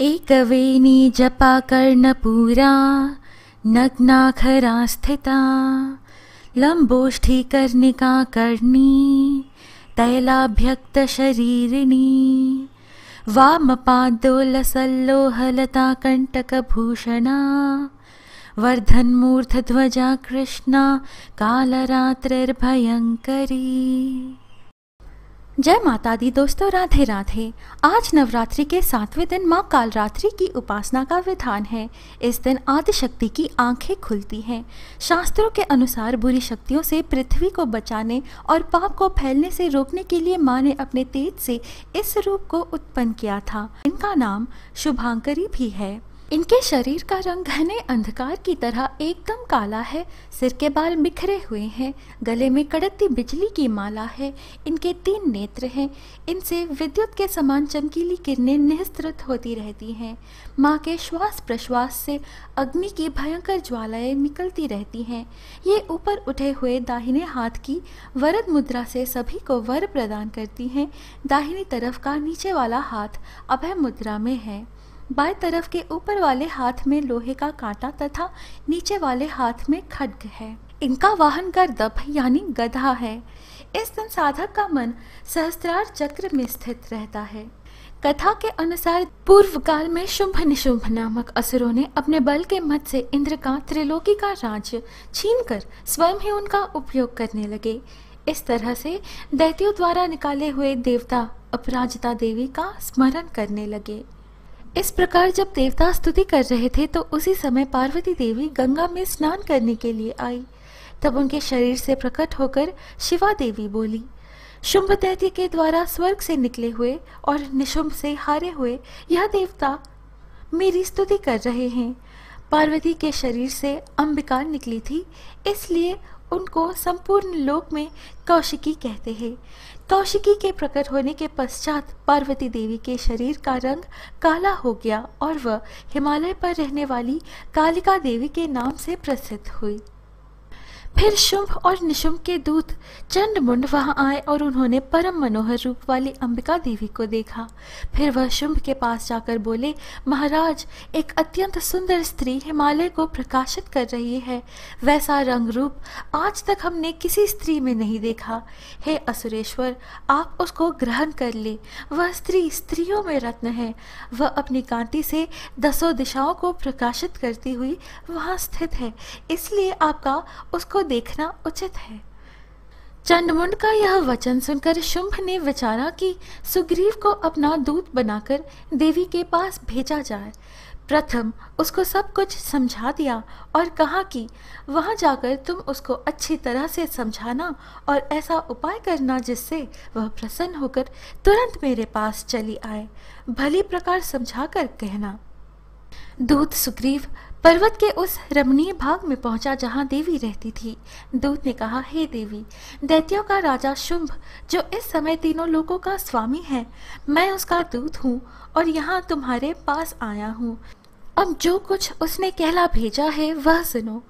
एकवेणी जपाकर्णपूरा नग्नाखरास्थिता लम्बोष्ठीकर्णिकाकर्णी तैलाभ्यक्तशरीरिणी वामपादोलसल्लोहलता कण्टकभूषणा वर्धन्मूर्धध्वजा कृष्णा कालरात्रिर्भयङ्करी। जय माता दी दोस्तों, राधे राधे। आज नवरात्रि के सातवें दिन माँ कालरात्रि की उपासना का विधान है। इस दिन आदिशक्ति की आँखें खुलती हैं। शास्त्रों के अनुसार बुरी शक्तियों से पृथ्वी को बचाने और पाप को फैलने से रोकने के लिए माँ ने अपने तेज से इस रूप को उत्पन्न किया था। इनका नाम शुभांकरी भी है। इनके शरीर का रंग घने अंधकार की तरह एकदम काला है। सिर के बाल बिखरे हुए हैं। गले में कड़कती बिजली की माला है। इनके तीन नेत्र हैं। इनसे विद्युत के समान चमकीली किरणें निस्तृत होती रहती हैं। माँ के श्वास प्रश्वास से अग्नि की भयंकर ज्वालाएँ निकलती रहती हैं। ये ऊपर उठे हुए दाहिने हाथ की वरद मुद्रा से सभी को वर प्रदान करती हैं। दाहिनी तरफ़ का नीचे वाला हाथ अभय मुद्रा में है। बाएँ तरफ़ के ऊपर वाले हाथ में लोहे का कांटा तथा नीचे वाले हाथ में खड्ग है। इनका वाहन गर्दभ यानी गधा है। इस दिन साधक का मन सहस्त्रार चक्र में स्थित रहता है। कथा के अनुसार पूर्व काल में शुंभ निशुंभ नामक असुरों ने अपने बल के मत से इंद्र का त्रिलोकी का राज्य छीनकर स्वयं ही उनका उपयोग करने लगे। इस तरह से दैत्यों द्वारा निकाले हुए देवता अपराजिता देवी का स्मरण करने लगे। इस प्रकार जब देवता स्तुति कर रहे थे तो उसी समय पार्वती देवी गंगा में स्नान करने के लिए आई। तब उनके शरीर से प्रकट होकर शिवा देवी बोली शुंभ दैत्य के द्वारा स्वर्ग से निकले हुए और निशुंभ से हारे हुए यह देवता मेरी स्तुति कर रहे हैं। पार्वती के शरीर से अंबिका निकली थी, इसलिए उनको संपूर्ण लोक में कौशिकी कहते हैं। कौशिकी के प्रकट होने के पश्चात पार्वती देवी के शरीर का रंग काला हो गया और वह हिमालय पर रहने वाली कालिका देवी के नाम से प्रसिद्ध हुई। फिर शुंभ और निशुंभ के दूत चंड मुंड वहाँ आए और उन्होंने परम मनोहर रूप वाली अंबिका देवी को देखा। फिर वह शुंभ के पास जाकर बोले, महाराज, एक अत्यंत सुंदर स्त्री हिमालय को प्रकाशित कर रही है। वैसा रंग रूप आज तक हमने किसी स्त्री में नहीं देखा। हे असुरेश्वर, आप उसको ग्रहण कर ले। वह स्त्री स्त्रियों में रत्न है। वह अपनी कांति से दसों दिशाओं को प्रकाशित करती हुई वहाँ स्थित है। इसलिए आपका उसको देखना उचित है। चंडमुंड का यह वचन सुनकर शुंभ ने विचारा कि सुग्रीव को अपना दूत बनाकर देवी के पास भेजा जाए। प्रथम उसको सब कुछ समझा दिया और कहा कि, वहाँ जाकर तुम उसको अच्छी तरह से समझाना और ऐसा उपाय करना जिससे वह प्रसन्न होकर तुरंत मेरे पास चली आए। भली प्रकार समझा कर कहना। दूत सुग्रीव पर्वत के उस रमणीय भाग में पहुँचा जहाँ देवी रहती थी। दूत ने कहा, हे देवी, दैत्यों का राजा शुंभ, जो इस समय तीनों लोगों का स्वामी है, मैं उसका दूत हूँ और यहाँ तुम्हारे पास आया हूँ। अब जो कुछ उसने कहला भेजा है, वह सुनो।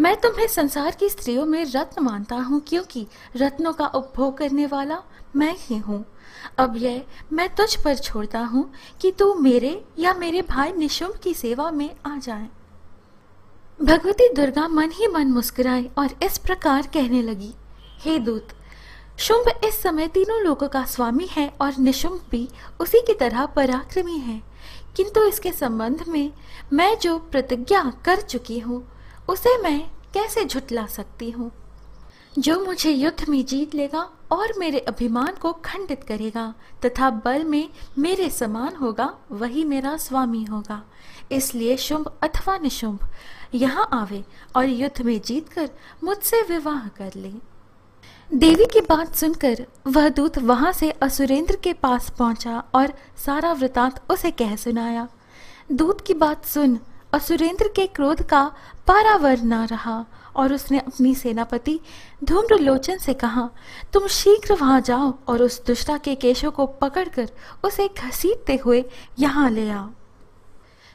मैं तुम्हें संसार की स्त्रियों में रत्न मानता हूँ, क्योंकि रत्नों का उपभोग करने वाला मैं ही हूँ। अब यह मैं तुझ पर छोड़ता हूँ कि तू मेरे या मेरे भाई निशुंभ की सेवा में आ जाए। भगवती दुर्गा मन ही मन मुस्कुराई और इस प्रकार कहने लगी, हे दूत, शुंभ इस समय तीनों लोगों का स्वामी है और निशुंभ भी उसी की तरह पराक्रमी है। किंतु इसके संबंध में मैं जो प्रतिज्ञा कर चुकी हूँ, उसे मैं कैसे झुटला सकती हूँ? जो मुझे युद्ध में जीत लेगा और मेरे अभिमान को खंडित करेगा तथा बल में मेरे समान होगा, वही मेरा स्वामी होगा। इसलिए शुंभ अथवा निशुंभ, यहाँ आवे और युद्ध में जीतकर मुझसे विवाह कर ले। देवी की बात सुनकर वह दूत वहाँ से असुरेंद्र के पास पहुँचा और सारा वृतांत उसे कह सुनाया। दूत की बात सुन असुरेंद्र के क्रोध का पारावर न रहा और उसने अपनी सेनापति धूम्रलोचन से कहा, तुम शीघ्र वहाँ जाओ और उस दुष्टा के केशों को पकड़कर उसे घसीटते हुए यहाँ ले आओ।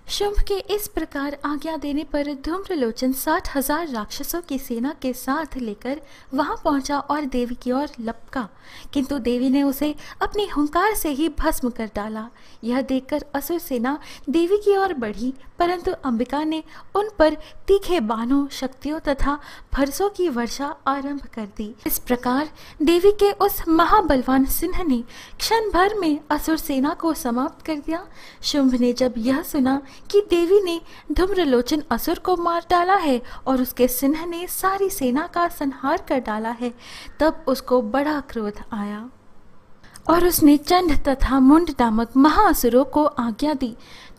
शुंभ के इस प्रकार आज्ञा देने पर धूम्रलोचन साठ हज़ार राक्षसों की सेना के साथ लेकर वहाँ पहुँचा और देवी की ओर लपका। किंतु देवी ने उसे अपनी हुंकार से ही भस्म कर डाला। यह देखकर असुर सेना देवी की ओर बढ़ी, परंतु अंबिका ने उन पर तीखे बाणों शक्तियों तथा फरसों की वर्षा आरंभ कर दी। इस प्रकार देवी के उस महाबलवान सिंह ने क्षण भर में असुर सेना को समाप्त कर दिया। शुंभ ने जब यह सुना कि देवी ने धूम्रलोचन असुर को मार डाला है और उसके सिंह ने सारी सेना का संहार कर डाला है। तब उसको बड़ा क्रोध आया और उसने चंड तथा मुंड नामक महाअसुरों को आज्ञा दी।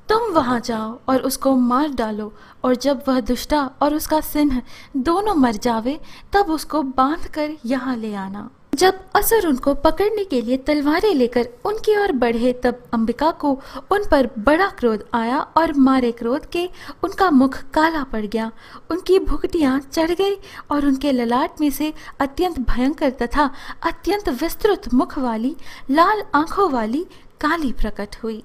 तुम वहाँ जाओ और उसको मार डालो और जब वह दुष्टा और उसका सिंह दोनों मर जावे, तब उसको बाँध कर यहाँ ले आना। जब असर उनको पकड़ने के लिए तलवारें लेकर उनकी ओर बढ़े, तब अंबिका को उन पर बड़ा क्रोध आया और मारे क्रोध के उनका मुख काला पड़ गया। उनकी भुगटियाँ चढ़ गई और उनके ललाट में से अत्यंत भयंकर तथा अत्यंत विस्तृत मुख वाली, लाल आँखों वाली काली प्रकट हुई।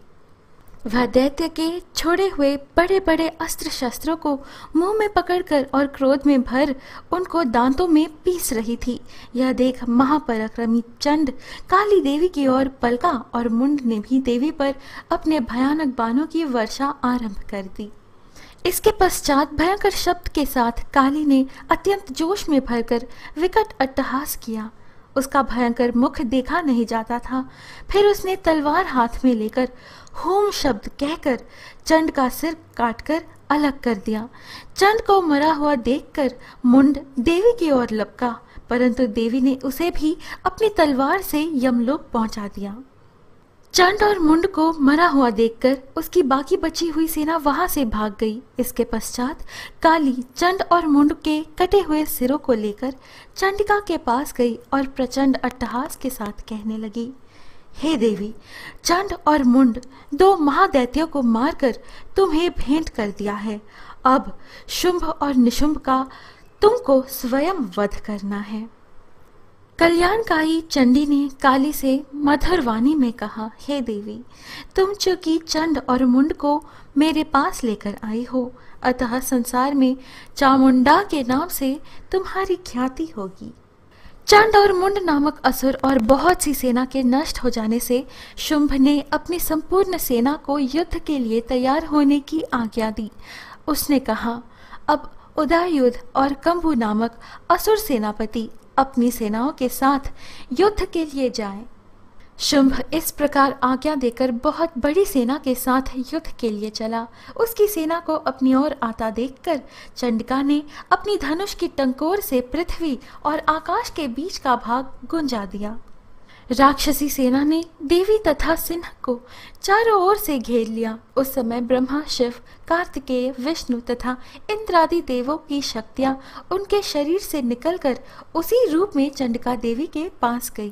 वह दैत्य के छोड़े हुए बड़े बड़े अस्त्र शस्त्रों को मुँह में पकड़कर और क्रोध में भर उनको दांतों में पीस रही थी। यह देख महापराक्रमी चंड काली देवी की ओर पलका और मुंड ने भी देवी पर अपने भयानक बाणों की वर्षा आरंभ कर दी। इसके पश्चात भयंकर शब्द के साथ काली ने अत्यंत जोश में भरकर विकट अट्टहास किया। उसका भयंकर मुख देखा नहीं जाता था। फिर उसने तलवार हाथ में लेकर होम शब्द कहकर चंड का सिर काटकर अलग कर दिया। चंड को मरा हुआ देखकर मुंड देवी की ओर लपका, परंतु देवी ने उसे भी अपनी तलवार से यमलोक पहुँचा दिया। चंड और मुंड को मरा हुआ देखकर उसकी बाकी बची हुई सेना वहाँ से भाग गई। इसके पश्चात काली चंड और मुंड के कटे हुए सिरों को लेकर चंडिका के पास गई और प्रचंड अट्टहास के साथ कहने लगी हे देवी, चंड और मुंड दो महादैत्यों को मारकर तुम्हें भेंट कर दिया है। अब शुंभ और निशुंभ का तुमको स्वयं वध करना है। कल्याणकारी चंडी ने काली से मधुर वाणी में कहा, हे देवी, तुम चूँकि चंड और मुंड को मेरे पास लेकर आई हो, अतः संसार में चामुंडा के नाम से तुम्हारी ख्याति होगी। चंड और मुंड नामक असुर और बहुत सी सेना के नष्ट हो जाने से शुंभ ने अपनी संपूर्ण सेना को युद्ध के लिए तैयार होने की आज्ञा दी। उसने कहा, अब उदायुद्ध और कंभु नामक असुर सेनापति अपनी सेनाओं के साथ युद्ध के लिए जाए। शुंभ इस प्रकार आज्ञा देकर बहुत बड़ी सेना के साथ युद्ध के लिए चला। उसकी सेना को अपनी ओर आता देखकर चंडिका ने अपनी धनुष की टंकोर से पृथ्वी और आकाश के बीच का भाग गुंजा दिया। राक्षसी सेना ने देवी तथा सिंह को चारों ओर से घेर लिया। उस समय ब्रह्मा, शिव, कार्तिकेय, विष्णु तथा इंद्रादि देवों की शक्तियाँ उनके शरीर से निकलकर उसी रूप में चंडिका देवी के पास गई।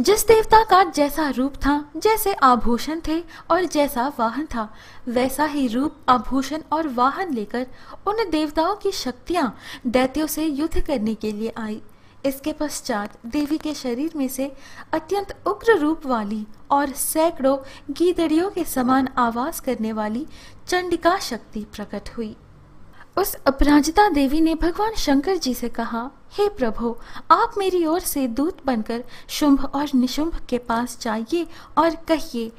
जिस देवता का जैसा रूप था, जैसे आभूषण थे और जैसा वाहन था, वैसा ही रूप आभूषण और वाहन लेकर उन देवताओं की शक्तियाँ दैत्यों से युद्ध करने के लिए आई। इसके पश्चात देवी के शरीर में से अत्यंत उग्र रूप वाली और सैकड़ों गीदड़ियों के समान आवाज़ करने वाली चंडिका शक्ति प्रकट हुई। उस अपराजिता देवी ने भगवान शंकर जी से कहा हे प्रभु, आप मेरी ओर से दूत बनकर शुंभ और निशुंभ के पास जाइए और कहिए,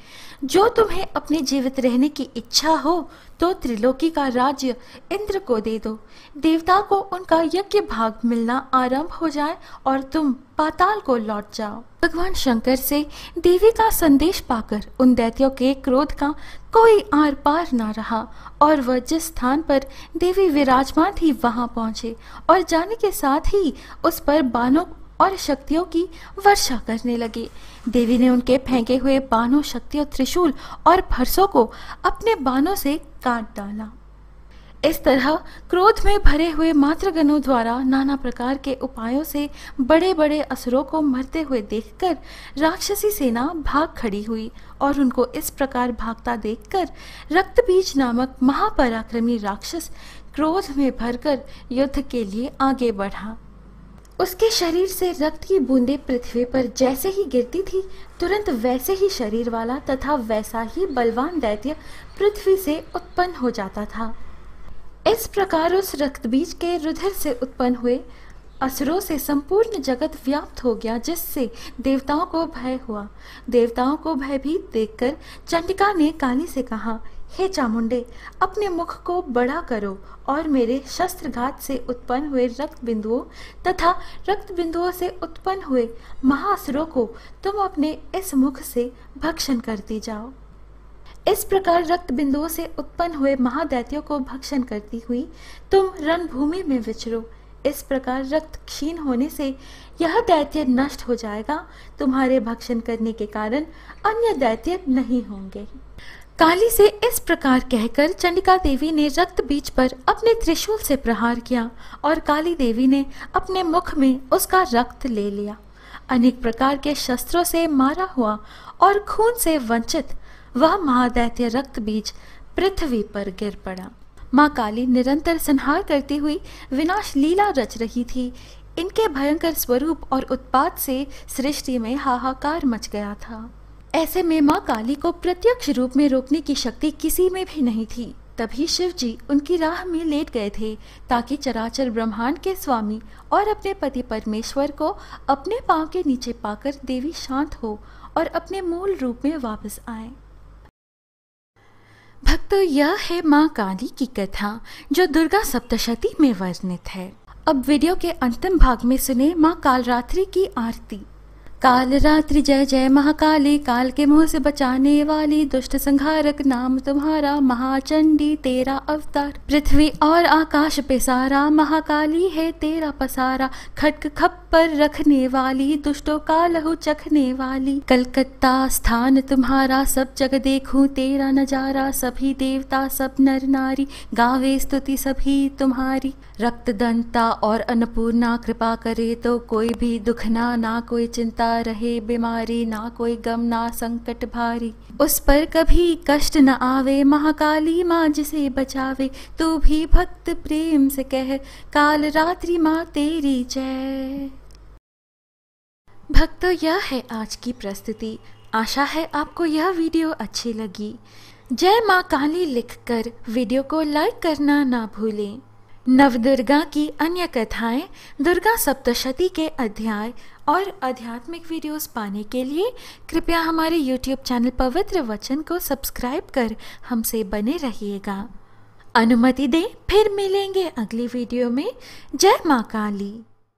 जो तुम्हें अपने जीवित रहने की इच्छा हो तो त्रिलोकी का राज्य इंद्र को दे दो। देवता को उनका यज्ञ भाग मिलना आरंभ हो जाए और तुम पाताल को लौट जाओ। भगवान शंकर से देवी का संदेश पाकर उन दैत्यों के क्रोध का कोई आर पार ना रहा और वह जिस स्थान पर देवी विराजमान थी, वहाँ पहुँचे और जाने के साथ ही उस पर बानों और शक्तियों की वर्षा करने लगे। देवी ने उनके फेंके हुए बानों, शक्तियों, त्रिशूल और फरसों को अपने बानों से काट डाला। इस तरह क्रोध में भरे हुए मातृगणों द्वारा नाना प्रकार के उपायों से बड़े बड़े असुरों को मरते हुए देखकर राक्षसी सेना भाग खड़ी हुई और उनको इस प्रकार भागता देखकर रक्तबीज नामक महापराक्रमी राक्षस क्रोध में भरकर युद्ध के लिए आगे बढ़ा। उसके शरीर से रक्त की बूंदें पृथ्वी पर जैसे ही गिरती थी, तुरंत वैसे ही शरीर वाला तथा वैसा ही बलवान दैत्य पृथ्वी से उत्पन्न हो जाता था। इस प्रकार उस रक्त बीज के रुधिर से उत्पन्न हुए असुरों से संपूर्ण जगत व्याप्त हो गया, जिससे देवताओं को भय हुआ। देवताओं को भयभीत देखकर चंडिका ने काली से कहा हे चामुंडे, अपने मुख को बड़ा करो और मेरे शस्त्रघात से उत्पन्न हुए रक्त बिंदुओं तथा रक्त बिंदुओं से उत्पन्न हुए महासुरों को तुम अपने इस मुख से भक्षण करती जाओ। इस प्रकार रक्त बिंदुओं से उत्पन्न हुए महादैत्यों को भक्षण करती हुई तुम रणभूमि में विचरो। इस प्रकार रक्त क्षीण होने से यह दैत्य नष्ट हो जाएगा। तुम्हारे भक्षण करने के कारण अन्य दैत्य नहीं होंगे। काली से इस प्रकार कहकर चंडिका देवी ने रक्त बीज पर अपने त्रिशूल से प्रहार किया और काली देवी ने अपने मुख में उसका रक्त ले लिया। अनेक प्रकार के शस्त्रों से मारा हुआ और खून से वंचित वह महादैत्य रक्त बीज पृथ्वी पर गिर पड़ा। माँ काली निरंतर संहार करती हुई विनाश लीला रच रही थी। इनके भयंकर स्वरूप और उत्पाद से सृष्टि में हाहाकार मच गया था। ऐसे में माँ काली को प्रत्यक्ष रूप में रोकने की शक्ति किसी में भी नहीं थी। तभी शिव जी उनकी राह में लेट गए थे, ताकि चराचर ब्रह्मांड के स्वामी और अपने पति परमेश्वर को अपने पाँव के नीचे पाकर देवी शांत हो और अपने मूल रूप में वापस आए। भक्तों, यह है माँ काली की कथा, जो दुर्गा सप्तशती में वर्णित है। अब वीडियो के अंतिम भाग में सुने माँ कालरात्रि की आरती। काल रात्रि जय जय महाकाली, काल के मुँह से बचाने वाली दुष्ट संहारक नाम तुम्हारा महाचंडी, तेरा अवतार। पृथ्वी और आकाश पे सारा महाकाली है तेरा पसारा। खटक खप पर रखने वाली, दुष्टों का लहू चखने वाली। कलकत्ता स्थान तुम्हारा, सब जग देखूँ तेरा नज़ारा। सभी देवता, सब नर नारी, गावे स्तुति सभी तुम्हारी। रक्त दंता और अन्नपूर्णा, कृपा करे तो कोई भी दुख ना ना कोई चिंता रहे बीमारी, ना कोई गम, ना संकट भारी। उस पर कभी कष्ट न आवे, महाकाली माँ जिसे बचावे, तू भी भक्त प्रेम से कह, काल रात्रि माँ तेरी जय। भक्तों, यह है आज की प्रस्तुति। आशा है आपको यह वीडियो अच्छी लगी। जय माँ काली लिखकर वीडियो को लाइक करना ना भूलें। नवदुर्गा की अन्य कथाएँ दुर्गा सप्तशती के अध्याय और आध्यात्मिक वीडियोस पाने के लिए कृपया हमारे YouTube चैनल पवित्र वचन को सब्सक्राइब कर हमसे बने रहिएगा। अनुमति दें, फिर मिलेंगे अगली वीडियो में। जय माँ काली।